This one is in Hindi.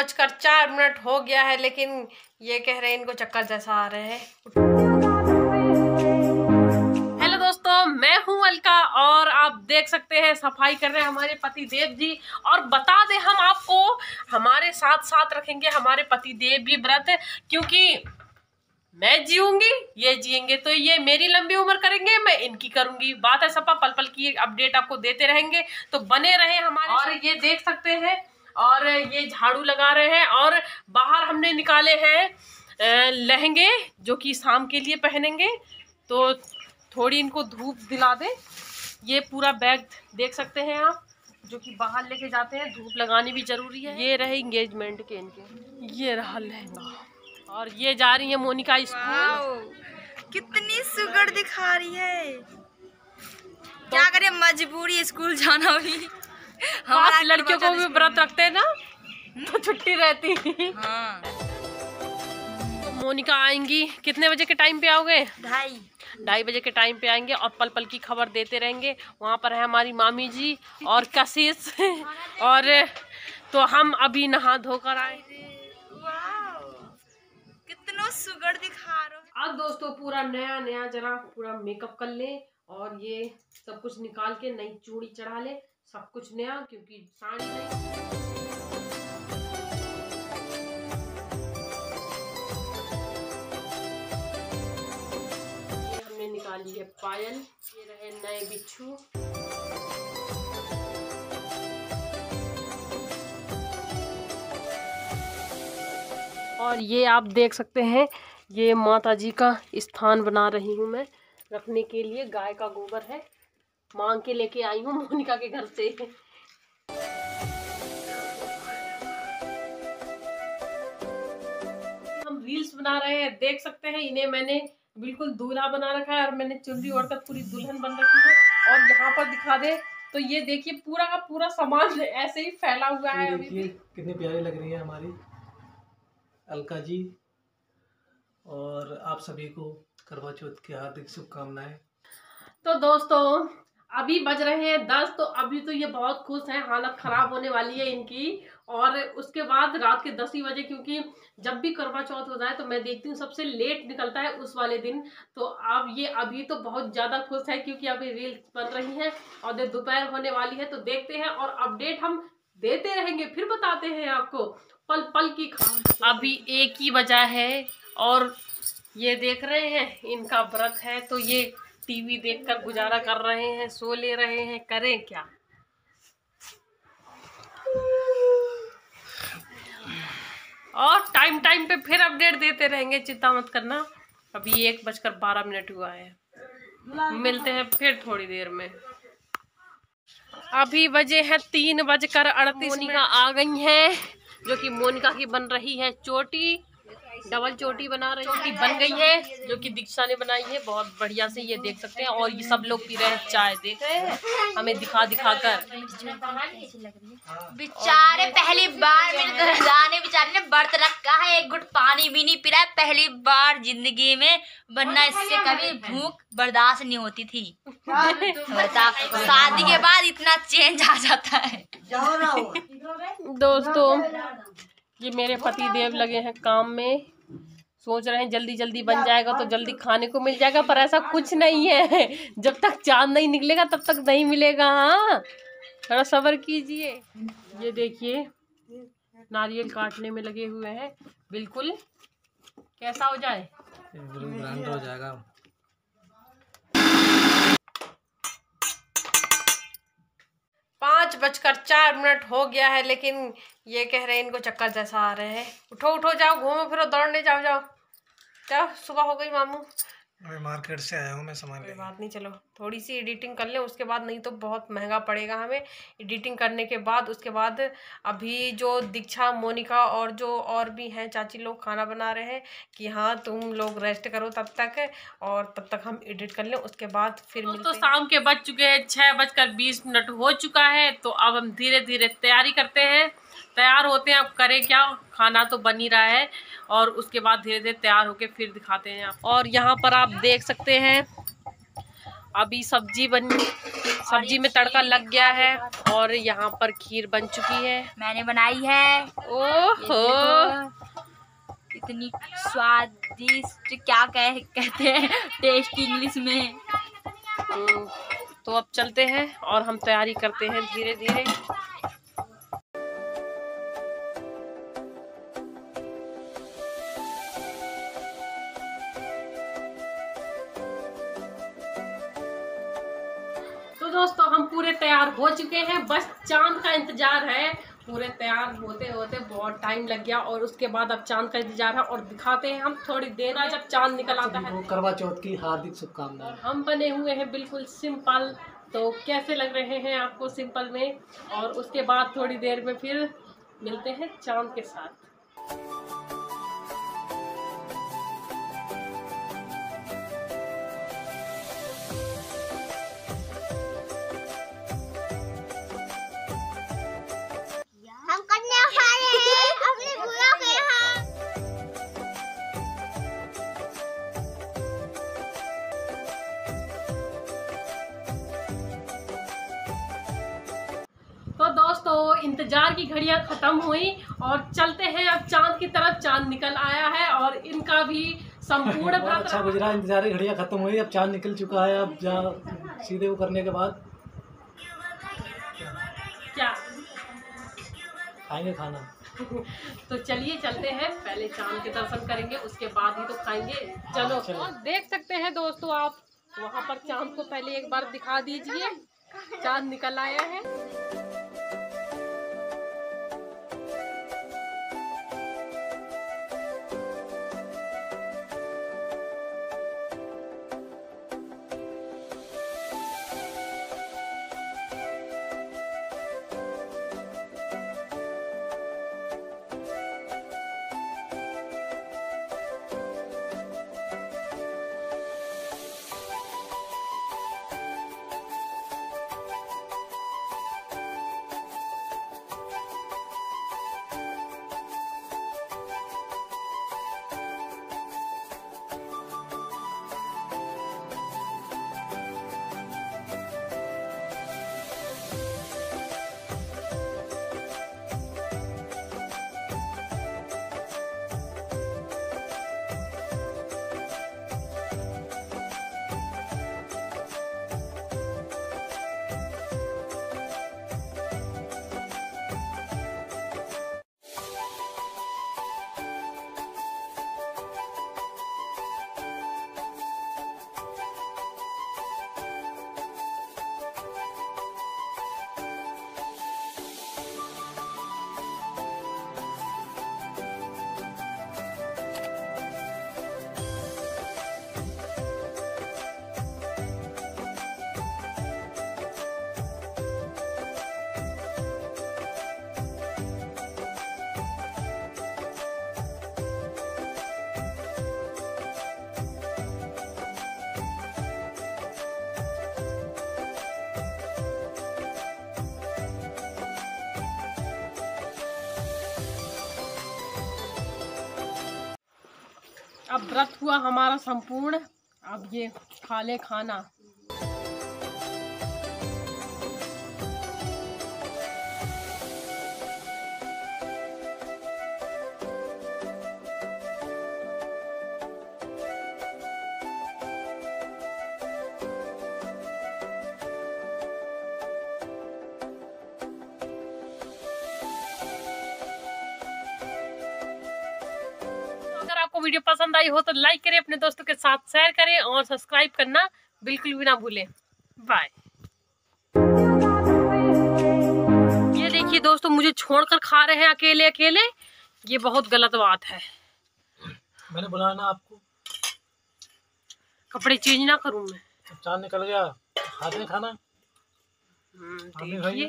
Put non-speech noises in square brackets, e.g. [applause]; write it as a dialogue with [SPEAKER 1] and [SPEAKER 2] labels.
[SPEAKER 1] बजकर चार मिनट हो गया है लेकिन ये कह रहे हैं इनको चक्कर जैसा आ रहे हैं। हेलो दोस्तों मैं हूँ अलका और आप देख सकते हैं सफ़ाई कर रहे हैं हमारे पति देव जी। और बता दें हम आपको हमारे साथ साथ रखेंगे हमारे पति देव भी व्रत क्योंकि मैं जीऊँगी ये जिएँगे तो ये मेरी लंबी उम्र करेंगे मैं इनकी करूँगी। बात है सपा पल पल की अपडेट आपको देते रहेंगे तो बने रहे हमारे और ये देख सकते हैं और ये झाड़ू लगा रहे हैं और बाहर हमने निकाले हैं लहंगे जो कि शाम के लिए पहनेंगे। तो थोड़ी इनको धूप दिला दे। ये पूरा बैग देख सकते हैं आप जो कि बाहर लेके जाते हैं। धूप लगानी भी ज़रूरी है। ये रहे इंगेजमेंट के इनके। ये रहा लहंगा। और ये जा रही है मोनिका स्कूल।
[SPEAKER 2] कितनी सुगर दिखा रही है। क्या करें मजबूरी स्कूल जाना भी
[SPEAKER 1] पाँच लड़कियों को भी व्रत रखते हैं ना तो छुट्टी रहती
[SPEAKER 2] हाँ।
[SPEAKER 1] मोनिका आएँगी। कितने बजे के टाइम पे आओगे?
[SPEAKER 2] ढाई।
[SPEAKER 1] ढाई बजे के टाइम पे आएँगे और पल पल की खबर देते रहेंगे। वहाँ पर है हमारी मामी जी और कशिश। और तो हम अभी नहा धोकर आए।
[SPEAKER 2] कितना सुगर दिखा रहे
[SPEAKER 1] अब दोस्तों पूरा नया नया जरा पूरा मेकअप कर ले। और ये सब कुछ निकाल के नई चूड़ी चढ़ा ले, सब कुछ नया, क्योंकि साड़ी नहीं हमने निकाली है पायल, ये रहे नए बिच्छू। और ये आप देख सकते हैं, ये माता जी का स्थान बना रही हूँ मैं। रखने के लिए गाय का गोबर है। मांग के लेके आई हूँ मोनिका के घर से। हम रील्स बना रहे हैं देख सकते हैं इन्हें मैंने बिल्कुल दूल्हा बना रखा है और मैंने चुनरी ओढ़कर पूरी दुल्हन बन रखी है। और यहाँ पर दिखा दे तो ये देखिए पूरा का पूरा सामान ऐसे ही फैला हुआ है अभी
[SPEAKER 3] देखिए
[SPEAKER 1] भी।
[SPEAKER 3] कितनी प्यारी लग रही है हमारी। अलका जी और आप सभी को करवा चौथ की हार्दिक शुभकामनाएँ।
[SPEAKER 1] तो दोस्तों अभी बज रहे हैं दस तो अभी तो ये बहुत खुश हैं हालत खराब होने वाली है इनकी। और उसके बाद रात के दस ही बजे क्योंकि जब भी करवा चौथ होता है तो मैं देखती हूँ सबसे लेट निकलता है उस वाले दिन। तो अब ये अभी तो बहुत ज़्यादा खुश है क्योंकि अभी रील्स बन रही हैं और देर दोपहर होने वाली है तो देखते हैं और अपडेट हम देते रहेंगे फिर बताते हैं आपको। पल पल की खबर। अभी एक ही बजा है और ये देख रहे हैं इनका व्रत है तो ये टीवी देखकर गुजारा कर रहे हैं सो ले रहे हैं करें क्या? और टाइम टाइम पे फिर अपडेट देते रहेंगे चिंता मत करना। अभी एक बजकर बारह मिनट हुआ है। मिलते हैं फिर थोड़ी देर में। अभी बजे हैं तीन बजकर अड़तीस मोनिका आ गई हैं जो कि मोनिका की बन रही है चोटी। डबल चोटी बना रही चोटी बन गई है जो कि दीक्षा ने बनाई है बहुत बढ़िया से ये देख सकते हैं। और ये सब लोग पी रहे हैं चाय देख रहे हैं? हमें दिखा दिखा कर।
[SPEAKER 2] बेचारे पहली बार मेरे दरदाने बेचारे ने व्रत रखा है। एक गुट पानी भी नहीं पी रहा है। पहली बार ज़िंदगी में वरना इससे कभी भूख बर्दाश्त नहीं होती थी। शादी के बाद इतना चेंज आ जाता है।
[SPEAKER 1] दोस्तों ये मेरे पति देव लगे हैं काम में सोच रहे हैं जल्दी जल्दी बन जाएगा तो जल्दी खाने को मिल जाएगा पर ऐसा कुछ नहीं है। [laughs] जब तक चाँद नहीं निकलेगा तब तक नहीं मिलेगा हाँ। थोड़ा सब्र कीजिए। ये देखिए नारियल काटने में लगे हुए हैं। बिल्कुल कैसा हो जाए?
[SPEAKER 3] ग्रांड हो जाएगा।
[SPEAKER 1] पाँच बजकर चार मिनट हो गया है, लेकिन ये कह रहे हैं, इनको चक्कर जैसा आ रहे हैं। उठो उठो, जाओ, घूमो, फिरो, दौड़ने जाओ जाओ। जाओ, सुबह हो गई, मामू।
[SPEAKER 3] मैं मार्केट से आया हूँ मैं सामान
[SPEAKER 1] कोई बात नहीं चलो थोड़ी सी एडिटिंग कर लें उसके बाद नहीं तो बहुत महँगा पड़ेगा हमें। एडिटिंग करने के बाद उसके बाद अभी जो दीक्षा मोनिका और जो और भी हैं चाची लोग खाना बना रहे हैं कि हाँ तुम लोग रेस्ट करो तब तक और तब तक हम एडिट कर लें उसके बाद फिर मिलते तो शाम के बज चुके हैं छः बजकर बीस मिनट हो चुका है तो अब हम धीरे धीरे तैयारी करते हैं। तैयार होते हैं अब करें क्या? खाना तो बन ही रहा है और उसके बाद धीरे धीरे तैयार होके फिर दिखाते हैं और यहाँ पर आप देख सकते हैं अभी सब्ज़ी बन सब्ज़ी में तड़का लग गया है और यहाँ पर खीर बन चुकी है।
[SPEAKER 2] मैंने बनाई है।
[SPEAKER 1] ओहो!
[SPEAKER 2] कितनी स्वादिष्ट क्या कह कहते हैं टेस्ट इंग्लिश में।
[SPEAKER 1] हम्म, तो अब चलते हैं और हम तैयारी करते हैं धीरे धीरे दोस्तों हम पूरे तैयार हो चुके हैं। बस चाँद का इंतज़ार है। पूरे तैयार होते होते बहुत टाइम लग गया और उसके बाद अब चाँद का इंतज़ार है और दिखाते हैं हम थोड़ी देर बाद जब चाँद निकल आता है।
[SPEAKER 3] करवा चौथ की हार्दिक शुभकामनाएँ।
[SPEAKER 1] हम बने हुए हैं बिल्कुल सिंपल तो कैसे लग रहे हैं आपको सिंपल में? और उसके बाद थोड़ी देर में फिर मिलते हैं चाँद के साथ। इंतज़ार खत्म हुई और चलते हैं अब चाँद की तरफ़। चाँद निकल आया है और इनका भी संपूर्ण [laughs] व्रत
[SPEAKER 3] अच्छा गुजरा इंतज़ार की घड़ियाँ खत्म हुई अब चाँद निकल चुका है अब जा सीधे वो करने के बाद।
[SPEAKER 1] क्या?
[SPEAKER 3] खाएँगे खाना। [laughs]
[SPEAKER 1] तो चलिए चलते हैं पहले चाँद के दर्शन करेंगे उसके बाद ही तो खाएँगे। चलो।
[SPEAKER 3] चलो।
[SPEAKER 1] और देख सकते हैं दोस्तों आप वहाँ पर चाँद को पहले एक बार दिखा दीजिए। चाँद निकल आया है। अब व्रत हुआ हमारा संपूर्ण। अब ये खा ले खाना। आपको वीडियो पसंद आई हो तो लाइक करें अपने दोस्तों के साथ शेयर करें और सब्सक्राइब करना बिल्कुल भी ना भूलें। बाय ये देखिए दोस्तों मुझे छोड़कर खा रहे हैं अकेले अकेले। ये बहुत गलत बात है।
[SPEAKER 3] मैंने बुलाया ना आपको।
[SPEAKER 1] कपड़े चेंज ना करूँ मैं।
[SPEAKER 3] चाँद निकल गया। खाते खाना?
[SPEAKER 1] हम्म। देखिए।